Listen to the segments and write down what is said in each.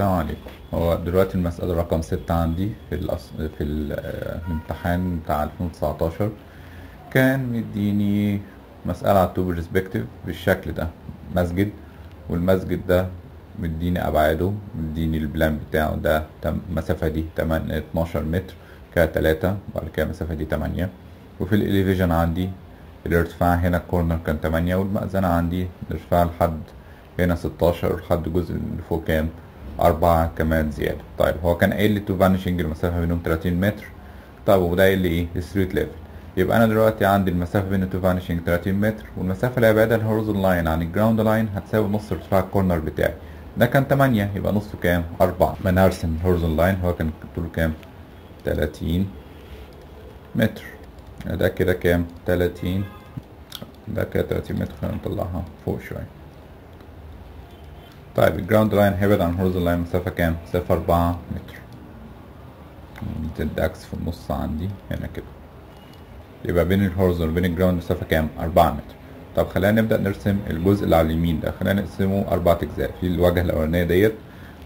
السلام عليكم. هو دلوقتي المسألة رقم ستة عندي في الأص... في ال- الامتحان بتاع 2019 كان مديني مسألة على ال two perspective بالشكل ده مسجد والمسجد ده مديني أبعاده مديني ال plan بتاعه ده المسافة دي 8 12 متر كده تلاتة وبعد كده المسافة دي تمانية. وفي ال elevation عندي الارتفاع هنا ال corner كان تمانية والمأذنة عندي الارتفاع لحد هنا 16 لحد الجزء اللي فوق كام؟ أربعة كمان زيادة. طيب هو كان قايل لي two vanishing المسافة بينهم 30 متر. طيب وده قايل لي إيه؟ ال street level يبقى أنا دلوقتي عندي المسافة بين ال two vanishing 30 متر والمسافة اللي بعيدة ال horizon line عن ال ground line هتساوي نص ارتفاع ال corner بتاعي. ده كان 8 يبقى نصه كام؟ 4 ما أنا هرسم ال horizon line هو كان طوله كام؟ 30 متر. ده كده كام؟ 30 ده كده 30 متر خلينا نطلعها فوق شوية. طيب ال ground line هيبعد عن ال horizon line مسافة كام؟ مسافة أربعة متر الداكس في النص عندي هنا كده يبقى بين ال horizon وبين ال ground مسافة كام؟ أربعة متر طب خلينا نبدأ نرسم الجزء اللي على اليمين ده خلينا نقسمه أربع أجزاء في الواجهة الأولانية ديت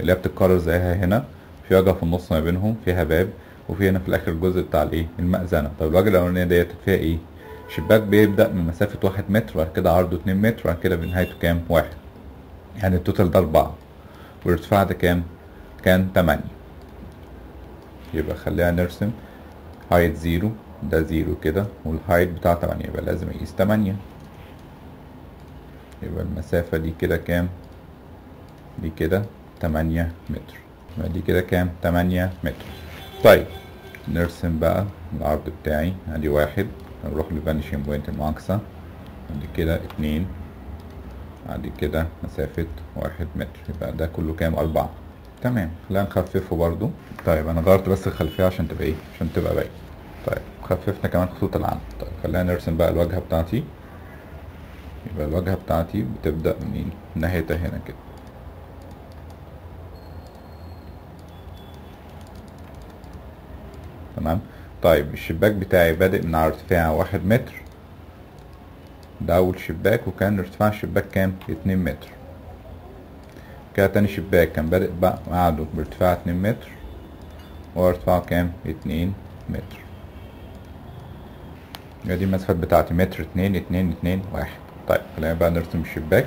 اللي هي بتتكرر زيها هنا في واجهة في النص ما بينهم فيها باب وفي هنا في الآخر الجزء بتاع الإيه؟ المأذنة طب الواجهة الأولانية ديت فيها إيه؟ شباك بيبدأ من مسافة واحد متر وبعد كده عرضه اتنين متر وبعد كده بنهايته كام؟ واحد يعني ال total ده أربعة والارتفاع ده كام؟ كان تمانية. يبقى خلينا نرسم. height zero ده zero كده وال height بتاع تمانية يبقى لازم اقيس تمانية. يبقى المسافة دي كده كام؟ دي كده تمانية متر. يبقى دي كده كام؟ تمانية متر. طيب نرسم بقى العرض بتاعي. ادي واحد. نروح لل vanishing point المعاكسة. ادي كده اتنين. بعد كده مسافة واحد متر يبقى ده كله كام؟ أربعة. تمام. خلينا نخففه برضو. طيب أنا غيرت بس الخلفية عشان تبقى إيه؟ عشان تبقى باين طيب خففنا كمان خطوط العمل. طيب خلينا نرسم بقى الواجهة بتاعتي. يبقى الواجهة بتاعتي بتبدأ منين؟ من ناحيتها هنا كده. تمام؟ طيب الشباك بتاعي بادئ من على ارتفاع واحد متر. ده أول شباك وكان ارتفاع الشباك كام؟ اتنين متر. كده تاني شباك كان بادئ بقى قعده بارتفاع اتنين متر وهو ارتفاعه كام؟ اتنين متر. يبقى دي المسافات بتاعتي متر اتنين اتنين اتنين واحد. طيب خلينا بقى نرسم الشباك.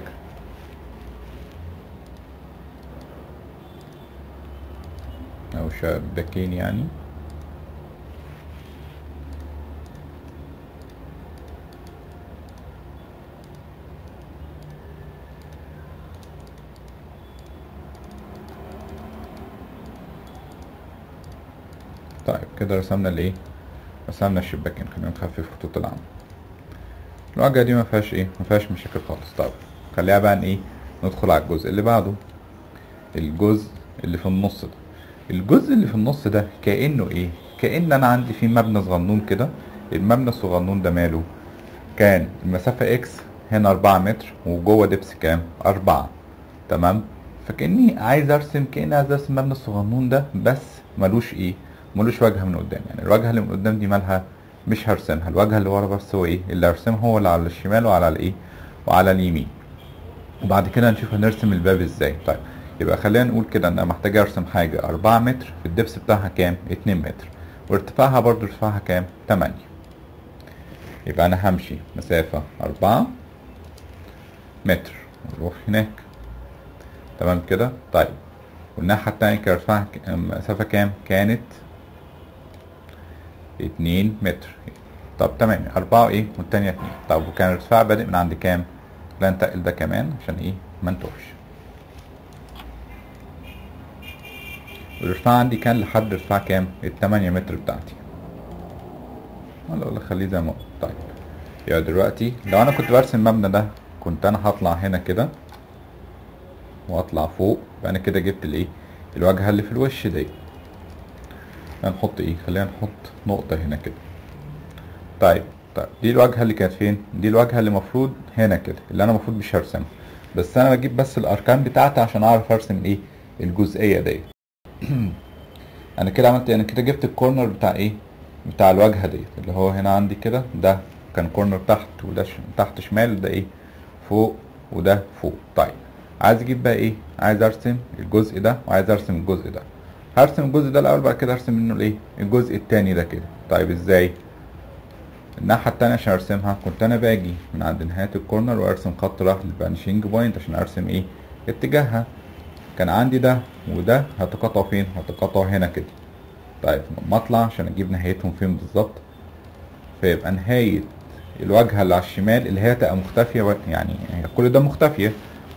أو شباكين يعني طيب كده رسمنا الايه رسمنا الشباكين خلينا نخفف خطوط العمل. الواجهة دي ما فيهاش إيه؟ ما فيهاش مشاكل خالص. طيب خليها بقى إيه؟ ندخل على الجزء اللي بعده. الجزء اللي في النص ده. الجزء اللي في النص ده كأنه إيه؟ كأن أنا عندي فيه مبنى صغنون كده. المبنى الصغنون ده ماله؟ كان المسافة إكس هنا أربعة متر وجوه دبس كام؟ أربعة. تمام؟ فكأني عايز أرسم كأني عايز أرسم المبنى الصغنون ده بس ملوش إيه؟ ملوش واجهة من قدام. يعني الواجهة اللي من قدام دي مالها مش هرسمها الواجهة اللي ورا بس هو إيه؟ اللي هرسمها هو اللي على الشمال وعلى الايه وعلى اليمين وبعد كده نشوف هنرسم الباب إزاي. طيب يبقى خلينا نقول كده إن أنا محتاج أرسم حاجة أربعة متر في الدبس بتاعها كام؟ اتنين متر. وارتفاعها برضو ارتفاعها كام؟ تمانية. يبقى أنا همشي مسافة أربعة متر. نروح هناك. تمام كده؟ طيب والناحية التانية كان ارتفاعها مسافة كام؟ كانت اتنين متر. طب تمام أربعة إيه والتانية اتنين. طب وكان الارتفاع بادئ من عند كام؟ لا ننتقل ده كمان عشان إيه؟ ما نتوهش. الارتفاع عندي كان لحد ارتفاع كام؟ التمانية متر بتاعتي. ولا ولا خليه زي ما طيب يبقى دلوقتي لو أنا كنت برسم المبنى ده كنت أنا هطلع هنا كده وأطلع فوق يبقى أنا كده جبت الإيه؟ الواجهة اللي في الوش دي. هنحط إيه؟ خلينا نحط نقطة هنا كده. طيب طيب دي الواجهة اللي كانت فين؟ دي الواجهة اللي المفروض هنا كده اللي أنا المفروض مش هرسمها. بس أنا بجيب بس الأركان بتاعتي عشان أعرف أرسم إيه؟ الجزئية دي أنا كده عملت أنا كده جبت الكورنر بتاع إيه؟ بتاع الواجهة ديت اللي هو هنا عندي كده ده كان كورنر تحت وده ش... تحت شمال ده إيه؟ فوق وده فوق. طيب عايز أجيب بقى إيه؟ عايز أرسم الجزء ده وعايز أرسم الجزء ده. هرسم الجزء ده الأول بعد كده ارسم منه الإيه؟ الجزء التاني ده كده. طيب إزاي؟ الناحية التانية عشان أرسمها كنت أنا باجي من عند نهاية ال corner وأرسم خط راح لل vanishing point عشان أرسم إيه؟ اتجاهها. كان عندي ده وده هتقاطعوا فين؟ هتقاطعوا هنا كده. طيب لما أطلع عشان أجيب نهايتهم فين بالظبط؟ فيبقى نهاية الواجهة اللي على الشمال اللي هي تبقى مختفية و- يعني هي كل ده مختفية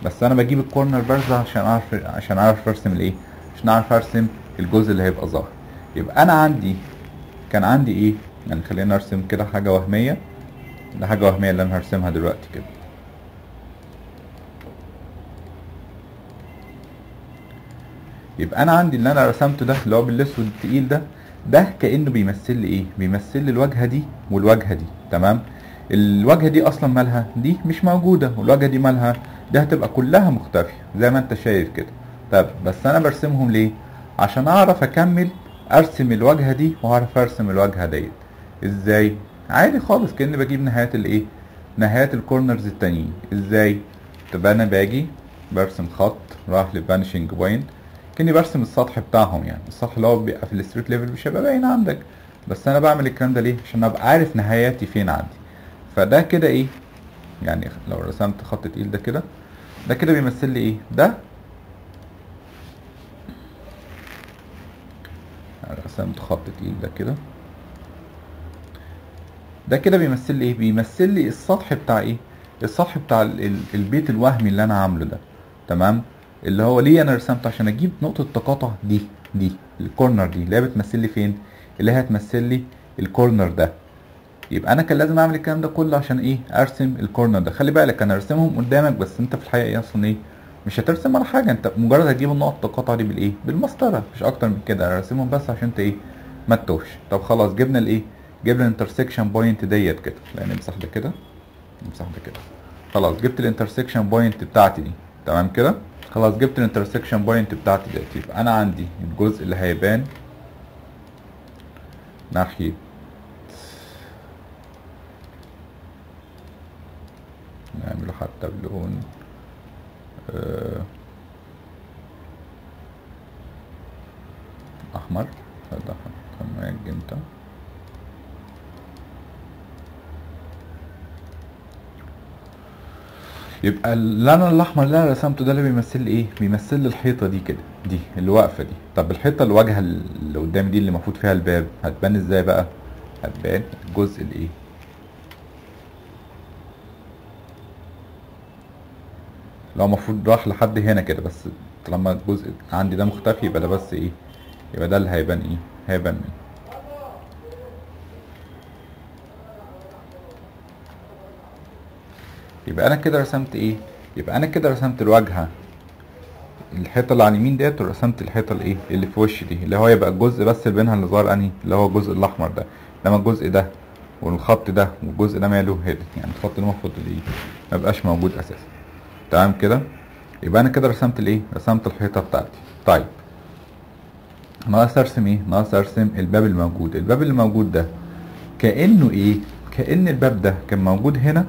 بس أنا بجيب الكورنر بارزة عشان اعرف عشان أعرف أرسم الإيه؟ عشان أعرف أرسم الجزء اللي هيبقى ظاهر. يبقى أنا عندي كان عندي إيه؟ يعني خلينا ارسم كده حاجة وهمية. ده حاجة وهمية اللي أنا هرسمها دلوقتي كده. يبقى أنا عندي اللي أنا رسمته ده اللي هو بالأسود التقيل ده ده كأنه بيمثل لي إيه؟ بيمثل لي الواجهة دي والواجهة دي. تمام؟ الواجهة دي أصلا مالها؟ دي مش موجودة. والواجهة دي مالها؟ دي هتبقى كلها مختفيه زي ما أنت شايف كده. طب بس أنا برسمهم ليه؟ عشان أعرف أكمل أرسم الواجهة دي واعرف أرسم الواجهة ديت. إزاي؟ عادي خالص كأني بجيب نهايات الإيه؟ نهايات ال corners التانيين. إزاي؟ تبقى أنا باجي برسم خط راح لل vanishing point كأني برسم السطح بتاعهم يعني. السطح اللي هو بيبقى في ال street level مش هيبقى باين عندك. بس أنا بعمل الكلام ده ليه؟ عشان أبقى عارف نهاياتي فين عندي. فده كده إيه؟ يعني لو رسمت خط تقيل ده كده ده كده بيمثل لي إيه؟ ده رسمت خط تقيل ده كده. ده كده بيمثل لي إيه؟ بيمثل لي السطح بتاع إيه؟ السطح بتاع ال- ال- البيت الوهمي اللي أنا عامله ده. تمام؟ اللي هو ليه أنا رسمته؟ عشان أجيب نقطة تقاطع دي دي ال corner دي. اللي هي بتمثل لي فين؟ اللي هي هتمثل لي ال corner ده. يبقى أنا كان لازم أعمل الكلام ده كله عشان إيه؟ أرسم ال corner ده. خلي بالك أنا ارسمهم قدامك بس أنت في الحقيقة أصلا إيه؟ مش هترسم ولا حاجة. انت مجرد هتجيب النقط التقاطع دي بالإيه؟ بالمسطرة. مش أكتر من كده. أنا راسمهم بس عشان انت إيه؟ ما تتوهش. طب خلاص جبنا الإيه؟ جبنا ال intersection point ديت كده. لا نمسح ده كده. نمسح ده كده. خلاص جبت ال intersection point بتاعتي دي. تمام كده؟ خلاص جبت ال intersection point بتاعتي ديت. يبقى أنا عندي الجزء اللي هيبان ناحية نعمله حتى بلون. احمر فده حتى أنت؟ يبقى اللي أنا الأحمر اللي أنا رسمته ده اللي بيمثل لي إيه؟ بيمثل لي الحيطة دي كده دي اللي واقفه دي. طب الحيطة الواجهة اللي قدامي دي اللي المفروض فيها الباب هتبان إزاي بقى؟ هتبان الجزء الإيه؟ لو المفروض راح لحد هنا كده بس طالما الجزء عندي ده مختفي يبقى ده بس إيه؟ يبقى ده اللي هيبان إيه؟ هيبان منه يبقى أنا كده رسمت إيه؟ يبقى أنا كده رسمت الواجهة. الحيطة اللي على اليمين ديت ورسمت الحيطة الإيه؟ اللي في وش دي اللي هو يبقى الجزء بس اللي بينها اللي ظاهر أنهي؟ اللي هو الجزء الأحمر ده. إنما الجزء ده والخط ده والجزء ده ماله هيدت يعني الخط المفروض إيه؟ ما يبقاش موجود أساسا. تمام كده؟ يبقى أنا كده رسمت الإيه؟ رسمت الحيطة بتاعتي. طيب. ناقص أرسم إيه؟ ناقص أرسم الباب الموجود. الباب اللي موجود ده كأنه إيه؟ كأن الباب ده كان موجود هنا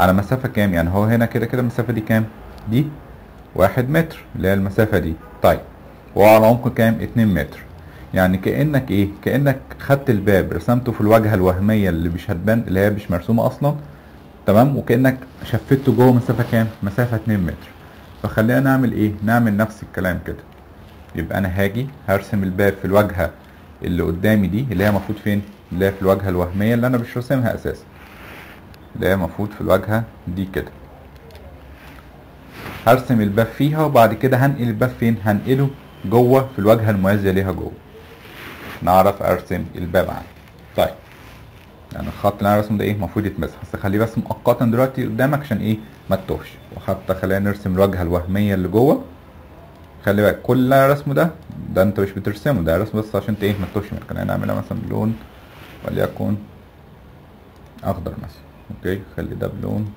على مسافة كام؟ يعني هو هنا كده كده المسافة دي كام؟ دي واحد متر اللي هي المسافة دي. طيب. وعلى عمق كام؟ اتنين متر. يعني كأنك إيه؟ كأنك خدت الباب رسمته في الواجهة الوهمية اللي مش هتبان اللي هي مش مرسومة أصلا تمام؟ وكأنك شفته جوه مسافة كام؟ مسافة اتنين متر. فخلينا نعمل إيه؟ نعمل نفس الكلام كده. يبقى أنا هاجي هرسم الباب في الواجهة اللي قدامي دي اللي هي المفروض فين؟ اللي هي في الواجهة الوهمية اللي أنا مش راسمها أساسا. اللي هي المفروض في الواجهة دي كده. هرسم الباب فيها وبعد كده هنقل الباب فين؟ هنقله جوه في الواجهة الموازية ليها جوه. نعرف أرسم الباب عندي. طيب. يعني الخط اللي أنا راسمه ده إيه؟ المفروض يتمسح. بس خليه بس مؤقتا دلوقتي قدامك عشان إيه؟ ما تتوهش. وحتى خلينا نرسم الواجهة الوهمية اللي جوه. خلي بالك كل اللي أنا رسمه ده ده أنت مش بترسمه ده رسم بس عشان إنت إيه؟ ما تتوهش منك خلينا نعملها مثلا بلون وليكن أخضر مثلا. okay؟ خلي ده بلون.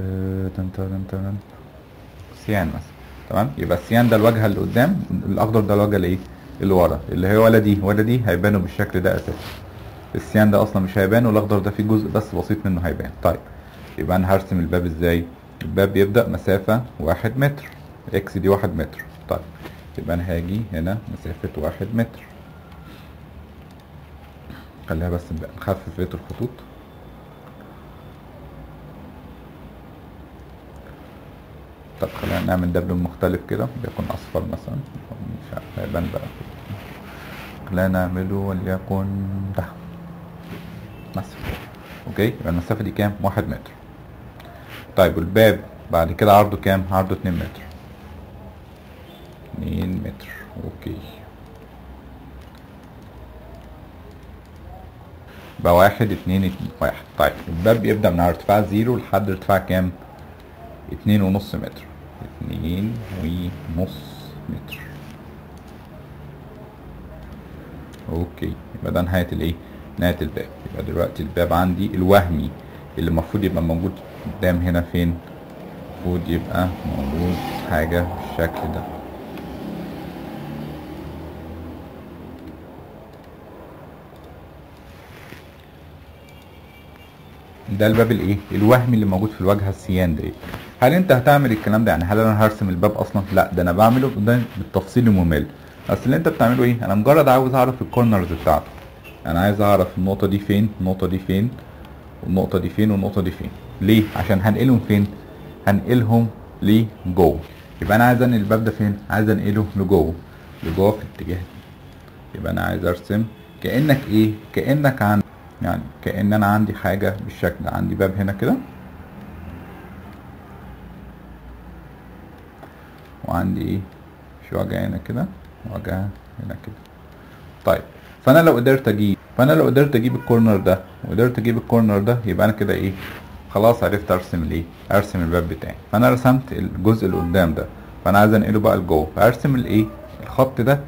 آه، تن تن تن cyan مثلا. تمام؟ يبقى ال cyan ده الواجهه اللي قدام الأخضر ده الواجهه اللي إيه؟ اللي ورا. اللي هي ولا دي ولا دي هيبانوا بالشكل ده أساسا. ال cyan ده أصلا مش هيبان والأخضر ده فيه جزء بس بسيط منه هيبان. طيب يبقى أنا هرسم الباب إزاي؟ الباب بيبدأ مسافة واحد متر. إكس دي واحد متر. طيب يبقى أنا هاجي هنا مسافة واحد متر. خليها بس نخفف بقية الخطوط. طب خلينا نعمل ده بلون مختلف كده بيكون أصفر مثلا. مش عارف هيبان بقى. خلينا نعمله وليكن ده. مثلا okay؟ يبقى المسافة دي كام؟ واحد متر. طيب والباب بعد كده عرضه كام؟ عرضه اتنين متر. اتنين متر. okay. يبقى واحد اتنين اتنين واحد. طيب الباب بيبدأ من ارتفاع zero لحد ارتفاع كام؟ اتنين ونص متر. اتنين ونص متر. أوكي يبقى ده نهاية الإيه؟ نهاية الباب. يبقى دلوقتي الباب عندي الوهمي اللي المفروض يبقى موجود قدام هنا فين؟ المفروض يبقى موجود حاجة بالشكل ده. ده الباب الايه؟ الوهمي اللي موجود في الواجهة السيان دي هل انت هتعمل الكلام ده؟ يعني هل أنا هرسم الباب أصلا؟ لا ده أنا بعمله بالتفصيل الممل. بس اللي انت بتعمله إيه؟ أنا مجرد عاوز اعرف الكورنرز بتاعته. أنا عايز أعرف النقطة دي فين النقطة دي فين والنقطه دي فين والنقطة دي فين. ليه؟ عشان هنقلهم فين؟ هنقلهم لجوه. يبقى أنا عايز أنقل الباب ده فين؟ عايز أنقله لجوه. لجوه في الاتجاه يبقى أنا عايز أرسم كأنك إيه؟ كأنك عن يعني كأن أنا عندي حاجة بالشكل ده. عندي باب هنا كده. وعندي إيه؟ في واجهة هنا كده واجهة هنا كده. طيب. فأنا لو قدرت أجيب فأنا لو قدرت أجيب الكورنر ده وقدرت أجيب الكورنر ده يبقى أنا كده إيه؟ خلاص عرفت أرسم الإيه؟ أرسم الباب بتاعي. فأنا رسمت الجزء اللي قدام ده فأنا عايز أنقله بقى لجوه. فأرسم الإيه؟ الخط ده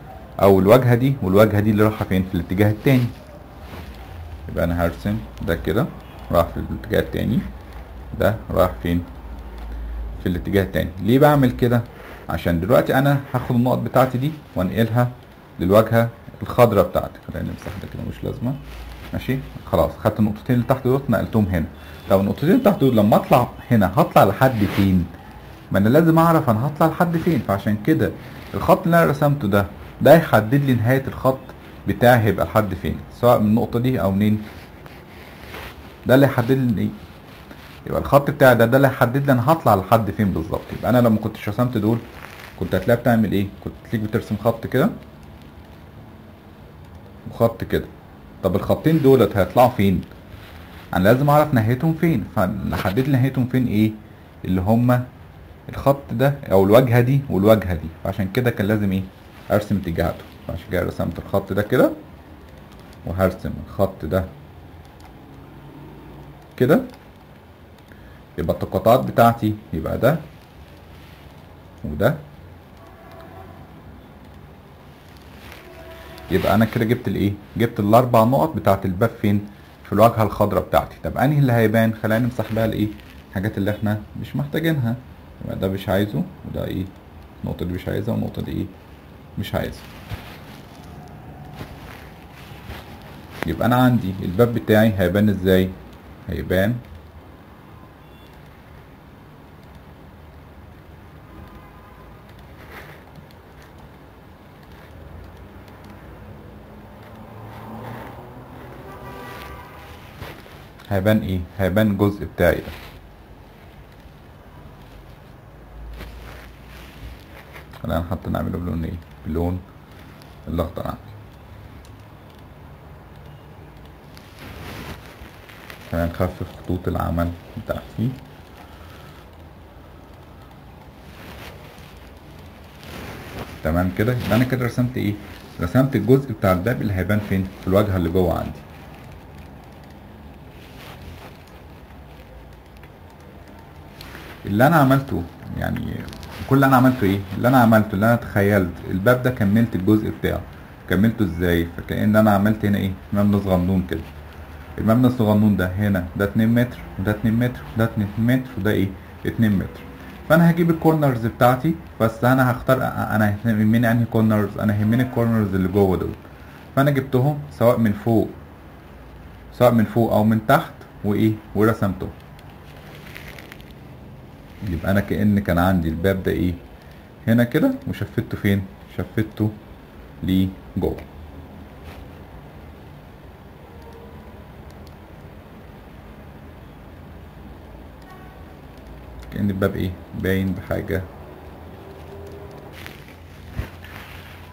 أو الواجهة دي والواجهة دي اللي رايحة فين؟ في الاتجاه التاني. يبقى أنا هرسم ده كده راح في الاتجاه التاني. ده راح فين؟ في الاتجاه التاني. ليه بعمل كده؟ عشان دلوقتي أنا هاخد النقط بتاعتي دي وأنقلها للواجهة الخضراء بتاعتي خلينا نمسح ده كده مش لازمة. ماشي؟ خلاص خدت النقطتين اللي تحت دول نقلتهم هنا. لو النقطتين اللي تحت دول لما اطلع هنا هطلع لحد فين؟ ما أنا لازم أعرف أنا هطلع لحد فين. فعشان كده الخط اللي أنا رسمته ده ده يحدد لي نهاية الخط بتاعي هيبقى لحد فين. سواء من النقطة دي أو منين. ده اللي يحدد لي. إيه يبقى الخط بتاعي ده ده اللي هيحدد لي أنا هطلع لحد فين بالظبط. يبقى أنا لو ما كنتش رسمت دول كنت هتلاقيها بتعمل إيه؟ كنت تلاقيك بترسم خط كده. وخط كده. طب الخطين دولت هيطلعوا فين؟ أنا لازم أعرف نهايتهم فين. فنحدد لي نهايتهم فين إيه؟ اللي هما الخط ده أو الواجهة دي والواجهة دي. فعشان كده كان لازم إيه؟ أرسم اتجاهاته. فعشان كده رسمت الخط ده كده وهرسم الخط ده كده. يبقى التقاطعات بتاعتي يبقى ده وده. يبقى أنا كده جبت الإيه؟ جبت الأربع نقط بتاعت الباب فين؟ في الواجهة الخضراء بتاعتي. طب أنهي اللي هيبان؟ خلينا نمسح بقى الإيه؟ الحاجات اللي إحنا مش محتاجينها. يبقى ده مش عايزه وده إيه؟ النقطة دي مش عايزها والنقطة دي إيه؟ مش عايزها. يبقى أنا عندي الباب بتاعي هيبان إزاي؟ هيبان هيبان إيه؟ هيبان الجزء بتاعي ده. خلينا حتى نعمله بلون إيه؟ بلون الأخضر عندي. خلينا نخفف خطوط العمل بتاعتي. تمام كده؟ يبقى أنا كده رسمت إيه؟ رسمت الجزء بتاع الباب اللي هيبان فين؟ في الواجهة اللي جوه عندي. اللي أنا عملته يعني كل اللي أنا عملته إيه؟ اللي أنا عملته اللي أنا تخيلت الباب ده كملت الجزء بتاعه. كملته إزاي؟ فكأن أنا عملت هنا إيه؟ مبنى صغنون كده. المبنى الصغنون ده هنا ده 2 متر وده 2 متر وده 2 متر وده إيه؟ 2 متر. فأنا هجيب ال corners بتاعتي بس أنا هختار أنا يهمني أنهي corners أنا يهمني ال corners اللي جوه دول. فأنا جبتهم سواء من فوق سواء من فوق أو من تحت وإيه؟ ورسمتهم. يبقى أنا كأن كان عندي الباب ده إيه؟ هنا كده وشفته فين؟ شفته ليه جوه. كأن الباب إيه؟ باين بحاجة.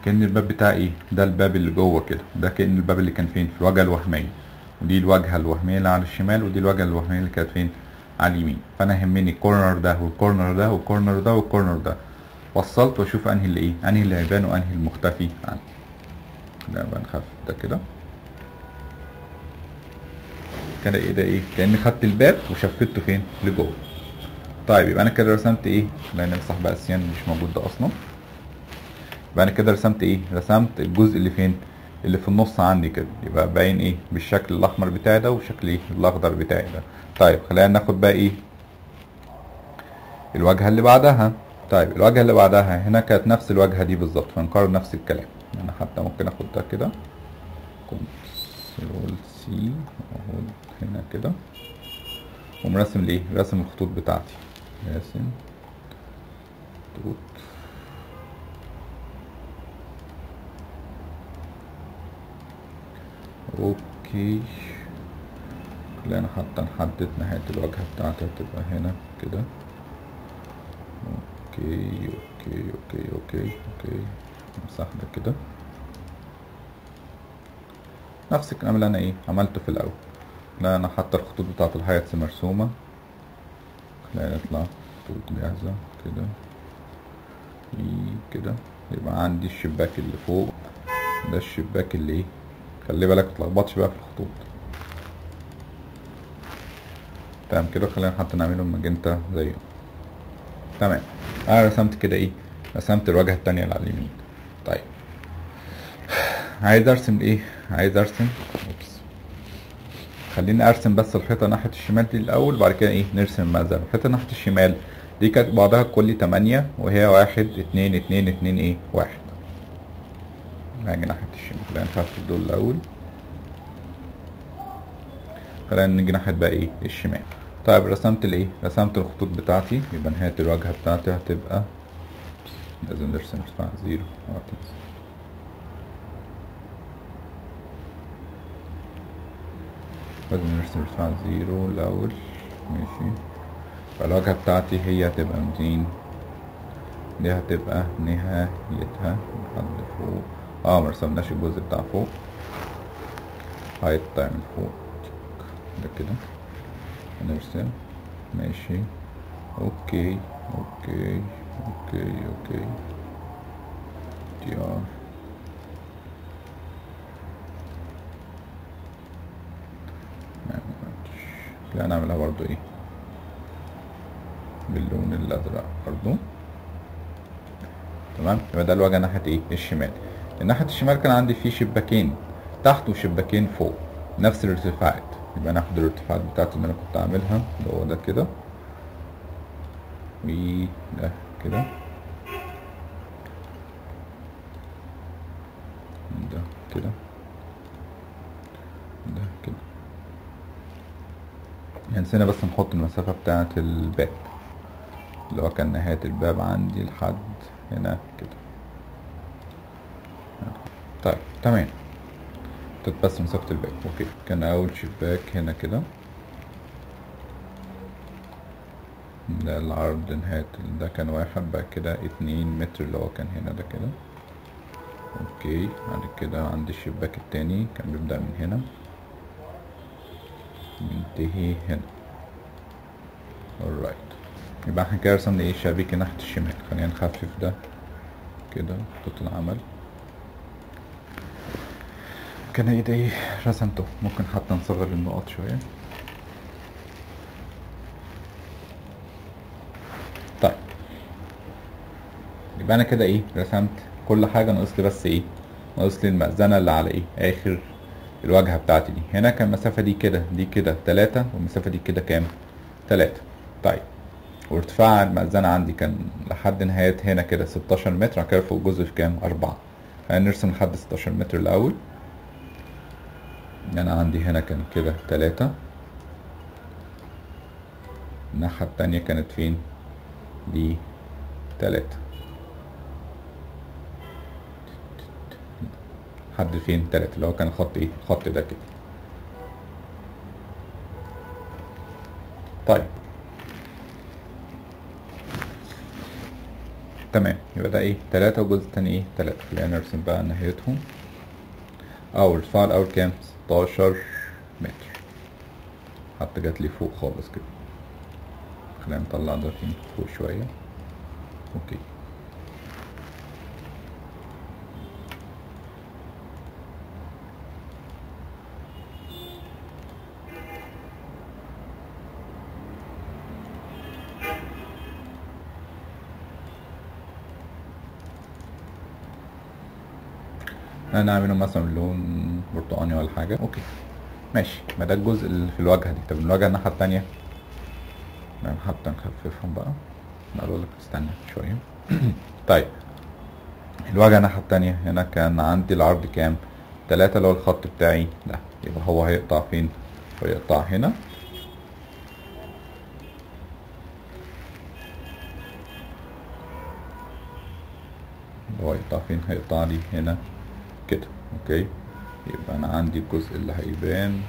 كأن الباب بتاع إيه؟ ده الباب اللي جوه كده. ده كأن الباب اللي كان فين؟ في الواجهة الوهمية ودي الواجهة الوهمية اللي على الشمال ودي الواجهة الوهمية اللي كانت فين؟ على اليمين فأنا يهمني الكورنر ده والكورنر ده والكورنر ده والكورنر ده. وصلت وأشوف أنهي اللي إيه؟ أنهي اللي هيبان وأنهي المختفي. عندي ده بقى نخفف ده كده. كده إيه ده إيه؟ كأني خدت الباب وشفته فين؟ لجوه. طيب يبقى أنا كده رسمت إيه؟ لا نمسح بقى ال cyan مش موجود ده أصلا. يبقى أنا كده رسمت إيه؟ رسمت الجزء اللي فين؟ اللي في النص عندي كده. يبقى باين إيه؟ بالشكل الأحمر بتاعي ده وشكل إيه؟ الأخضر بتاعي ده. طيب خلينا ناخد بقى إيه؟ الواجهة اللي بعدها. طيب الواجهة اللي بعدها هنا كانت نفس الواجهة دي بالظبط فنكرر نفس الكلام. أنا حتى ممكن اخد ده كده. control C هنا كده. ونرسم الإيه؟ رسم الخطوط بتاعتي. راسم خطوط okay. خلينا حتى نحدد نهاية الواجهة بتاعتي هتبقى هنا كده. okay okay okay okay okay. نمسح ده كده. نفس الكلام اللي أنا إيه عملته في الأول. لا أنا حتى الخطوط بتاعت ال heights مرسومة. خلينا نطلع خطوط جاهزة كده. كده. يبقى عندي الشباك اللي فوق. ده الشباك اللي إيه؟ خلي بالك متلخبطش بقى في الخطوط. تمام كده خلينا حتى نعملهم ماجنتا زيه. تمام. أنا رسمت كده إيه؟ رسمت الواجهة التانية اللي على اليمين. طيب. عايز أرسم إيه؟ عايز أرسم أوبس. خليني أرسم بس الحيطة ناحية الشمال دي الأول بعد كده إيه؟ نرسم المأذنة الحيطة ناحية الشمال دي كانت بعضها كلي تمانية وهي واحد اتنين اتنين اتنين إيه؟ واحد. هاجي ناحية الشمال خلينا نخفف دول الأول. خلينا نيجي ناحية بقى إيه الشمال. طيب رسمت الايه رسمت الخطوط بتاعتي. يبقى نهاية الواجهة بتاعتي هتبقى لازم نرسم ارتفاع zero. لازم نرسم ارتفاع zero الأول. ماشي. فالواجهة بتاعتي هي هتبقى منين دي هتبقى نهايتها. لحد فوق. آه مرسمناش الجزء بتاع فوق. هيطلع من فوق. ده كده. هنرسم ماشي. okay okay okay okay. ار لا نعملها برضو إيه؟ باللون الأزرق برضو. تمام؟ يبقى ده الوجه ناحية إيه؟ الشمال. الناحية الشمال كان عندي فيه شباكين تحت وشباكين فوق نفس الارتفاعات. يبقى ناخد الارتفاعات بتاعتي اللي أنا كنت عاملها اللي هو ده كده. وده كده. ده كده. ده كده. نسينا بس نحط المسافة بتاعة الباب اللي هو كان نهاية الباب عندي لحد هنا كده. طيب تمام. بس مسافة الباب okay. كان أول شباك هنا كده. ده العرض نهاية ده كان واحد بعد كده اتنين متر اللي هو كان هنا ده كده. okay. بعد كده عندي الشباك التاني كان بيبدأ من هنا. ينتهي هنا. Alright. يبقى إحنا كده رسمنا إيه؟ الشبابيك ناحية الشمال. خلينا نخفف ده كده خطوط العمل. كان ده إيه رسمته. ممكن حتى نصغر النقط شوية. طيب. يبقى أنا كده إيه؟ رسمت كل حاجة ناقص لي بس إيه؟ ناقص لي المأذنة اللي على إيه؟ آخر الواجهة بتاعتي دي. هنا كان المسافة دي كده دي كده تلاتة والمسافة دي كده كام؟ تلاتة. طيب. وارتفاع المأذنة عندي كان لحد نهاية هنا كده ستاشر متر كده فوق جزء في كام؟ أربعة. هنرسم لحد ستاشر متر الأول. أنا عندي هنا كان كده تلاتة. الناحية التانية كانت فين؟ دي تلاتة. حد فين؟ تلاتة. اللي هو كان الخط إيه؟ الخط ده كده. طيب. تمام. يبقى ده إيه؟ تلاتة والجزء التاني إيه؟ تلاتة. خلينا نرسم بقى نهايتهم. أو ارتفاع الأول كام ستاشر متر. حتى جات لي فوق خالص كده. خلينا نطلع ده فوق شوية. okay. نعمله مثلا لون برتقاني ولا حاجة. أوكي. ماشي. ما ده الجزء اللي في الواجهة دي. طب الواجهة الناحية التانية؟ نعم حتى نخففهم بقى. نقول لك استنى شوية. طيب. الواجهة الناحية التانية هنا كان عندي العرض كام؟ تلاتة هو الخط بتاعي. ده. يبقى هو هيقطع فين؟ هيقطع هنا. هو هيقطع فين؟ هيقطع لي هنا. كده. أوكي. يبقى أنا عندي الجزء اللي هيبان.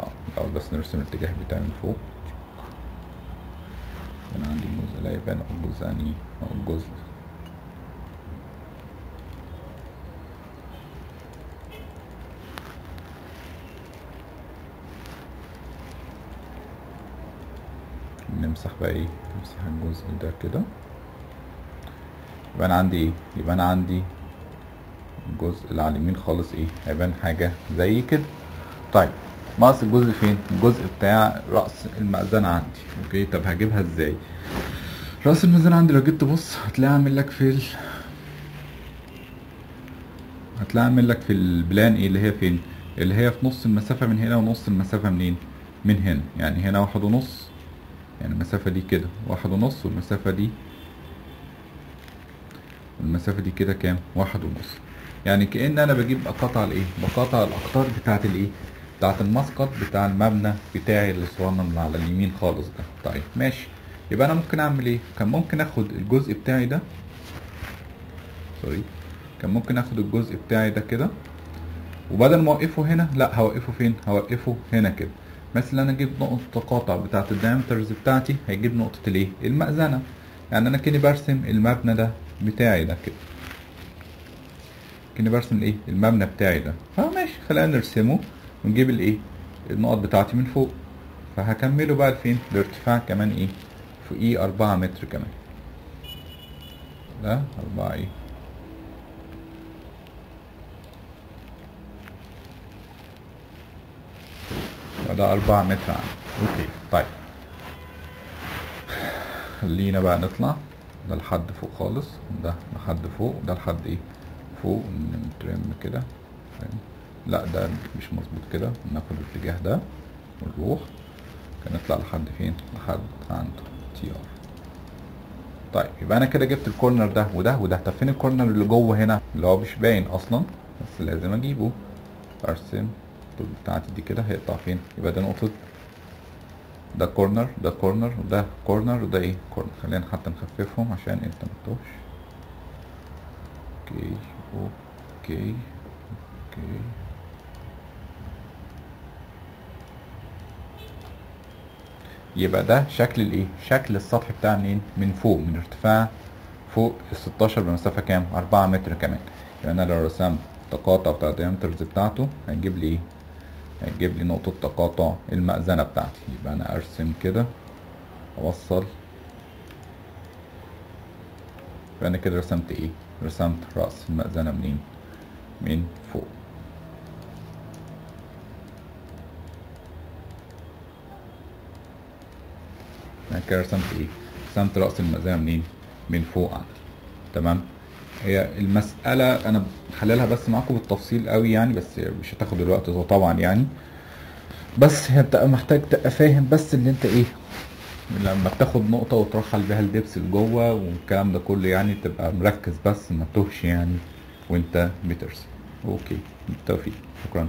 آه الأول بس نرسم الاتجاه بتاعي من فوق. أنا عندي الجزء اللي هيبان أو الجزء اني أو الجزء. نمسح بقى إيه؟ نمسح الجزء ده كده. يبقى أنا عندي إيه؟ يبقى أنا عندي الجزء اللي على اليمين خالص إيه هيبان حاجة زي كده. طيب ناقص الجزء فين؟ الجزء بتاع رأس المأذنة عندي. okay طب هجيبها إزاي؟ رأس المأذنة عندي لو جيت تبص هتلاقي عامل لك في ال... هتلاقي عامل لك في ال plan إيه اللي هي فين؟ اللي هي في نص المسافة من هنا ونص المسافة منين؟ من هنا. يعني هنا واحد ونص يعني المسافة دي كده واحد ونص والمسافة دي المسافة دي كده كام؟ واحد ونص. يعني كأن أنا بجيب بقطع الايه بقطع الاقطار بتاعت الإيه؟ بتاعت المسقط بتاع المبنى بتاعي اللي صورنا من على اليمين خالص ده. طيب ماشي. يبقى أنا ممكن أعمل إيه؟ كان ممكن آخد الجزء بتاعي ده. سوري. كان ممكن آخد الجزء بتاعي ده كده. وبدل ما أوقفه هنا لا هوقفه فين؟ هوقفه هنا كده. مثلا أنا أجيب نقطة التقاطع بتاعت الدايمترز بتاعتي هيجيب نقطة الإيه؟ المأذنة يعني أنا كني برسم المبنى ده بتاعي ده كده. كني برسم الإيه؟ المبنى بتاعي ده. فماشي خلينا نرسمه ونجيب الإيه؟ النقط بتاعتي من فوق. فهكمله بقى لفين؟ الارتفاع كمان إيه؟ فوقيه أربعة متر كمان. ده أربعة إيه؟ ده أربعة متر عام. أوكي طيب. خلينا بقى نطلع. ده لحد فوق خالص. ده لحد فوق. ده لحد إيه؟ فوق نترم كده لا ده مش مظبوط كده. ناخد الاتجاه ده ونروح. نطلع لحد فين؟ لحد عند تي ار طيب يبقى أنا كده جبت ال corner ده وده وده. طب فين ال corner اللي جوه هنا؟ اللي هو مش باين أصلا بس لازم أجيبه. أرسم الطول بتاعتي دي كده. هيقطع فين؟ يبقى ده نقطة ده corner ده corner وده corner وده إيه؟ corner خلينا حتى نخففهم عشان أنت متوهش okay okay okay يبقى ده شكل الإيه؟ شكل السطح بتاع منين؟ من فوق من ارتفاع فوق ال 16 بمسافه كام؟ 4 متر كمان. يبقى أنا لو رسمت التقاطع بتاع الديامترز بتاعته هيجيب لي إيه؟ هيجيب لي نقطة تقاطع المأذنه بتاعتي. يبقى أنا أرسم كده أوصل. يبقى أنا كده رسمت إيه؟ رسمت راس المأذنه منين؟ من فوق. أنا كده رسمت إيه؟ رسمت راس المأذنة منين؟ من فوق عندي. تمام؟ هي المسألة أنا بحللها بس معاكم بالتفصيل قوي يعني بس مش هتاخد الوقت طبعا يعني. بس انت محتاج تبقى فاهم بس ان أنت إيه لما بتاخد نقطة وترحل بيها الدبس لجوه والكلام ده كله يعني تبقى مركز بس ما تهش يعني وانت بترسم. أوكي بالتوفيق. شكرا.